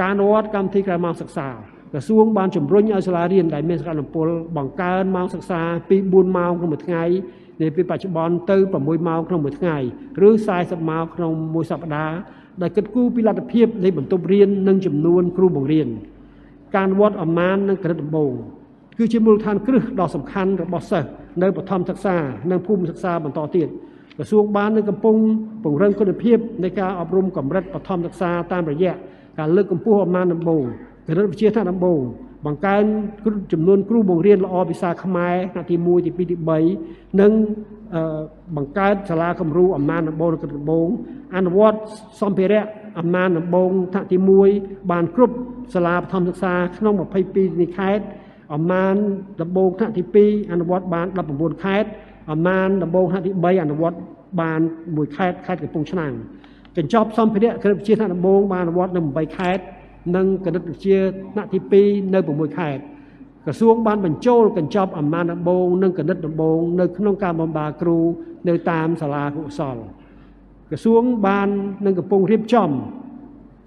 ការអនុវត្តកម្មវិធីក្រៅម៉ោងសិក្សាក្រសួងបានជំរុញឲ្យសាលារៀនដែលមានសក្តានុពលបង្កើនម៉ោងសិក្សាពី4ម៉ោងក្នុងមួយថ្ងៃនាពេលបច្ចុប្បន្នទៅ6ម៉ោងក្នុងមួយថ្ងៃឬ40ម៉ោងក្នុងមួយសប្តាហ៍ដែលគិតគូរពីលទ្ធភាពនៃបន្ទប់រៀននិងចំនួនគ្រូបង្រៀនការអនុវត្តអំណាននិងក្រិតដំបូងគឺជាមូលដ្ឋានគ្រឹះដ៏សំខាន់របស់សិស្សនៅបឋមសិក្សានិងភូមិសិក្សាបន្តទៀតក្រសួងបាននឹងកំពុងពង្រឹងគុណភាពនៃការអប់រំកម្រិតបឋមសិក្សាតាមរយៈ ការលើកកម្ពស់អំណាចដំបូងគណិតវិទ្យាថ្នាក់ដំបូងបង្កើនចំនួនគ្រូបង្រៀនល្អភាសាខ្មែរថ្នាក់ទី1ទី2ទី3និងបង្កើតសាលាគំរូអំណាចដំបូងនិងដំបូងអនុវត្តសម្ភារៈអំណាចដំបូងថ្នាក់ទី1បានគ្រប់សាលាបឋមសិក្សាក្នុង22នៃខេត្តអំណាចដំបូងថ្នាក់ទី2អនុវត្តបាន19ខេត្តអំណាចដំបូងថ្នាក់ទី3អនុវត្តបានមួយខេត្តខេត្តកំពង់ឆ្នាំង កញ្ចប់សម្ភារៈគណិតវិទ្យាថ្នាក់ដំបូងបានអនុវត្តនៅ8ខេត្តនិងគណិតវិទ្យាថ្នាក់ទី2នៅ6ខេត្តក្រសួងបានបញ្ចូលកញ្ចប់អំណាចដំបូងនិងគណិតដំបូងនៅក្នុងការបំបាគ្រូនៅតាមសាលាគុសលក្រសួងបាននឹងកំពុងរៀបចំ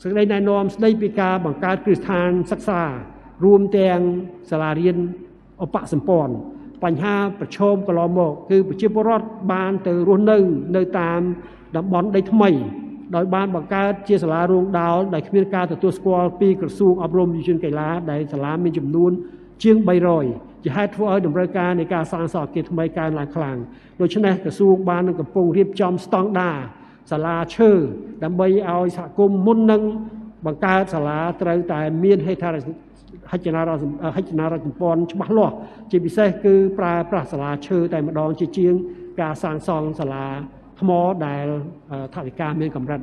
សេចក្តីណែនាំស្តីពីការបង្កើតគ្រឹះស្ថានសិក្សា រួមទាំងសាលារៀនឧបសម្ព័ន្ធបញ្ហាប្រឈមកន្លងមក គឺប្រជាពលរដ្ឋបានទៅរស់នៅ នៅតាមតំបន់ដីថ្មី ដោយបានបង្កើតជាសាលារងដោលដែលគ្មានការទទួលស្គាល់ពីក្រសួងអប់រំយុវជនកីឡាដែលសាលាមានចំនួនជាង300ជាហេតុធ្វើឲ្យតម្រូវការនៃការសាងសង់អគារថ្មីកើនឡើងខ្លាំងដូច្នេះក្រសួងបាននឹងកំពុងរៀបចំស្តង់ដារសាលាឈើដើម្បីឲ្យសហគមន៍មុននឹងបង្កើតសាលាត្រូវតែមានហេដ្ឋារហិច្ចនាហិច្ចនារសម្ព័ន្ធច្បាស់លាស់ជាពិសេសគឺប្រើប្រាស់សាលាឈើតែម្ដងជាជាង ការសាងសង់សាលា ថ្មដែលថវិកាមានកម្រិត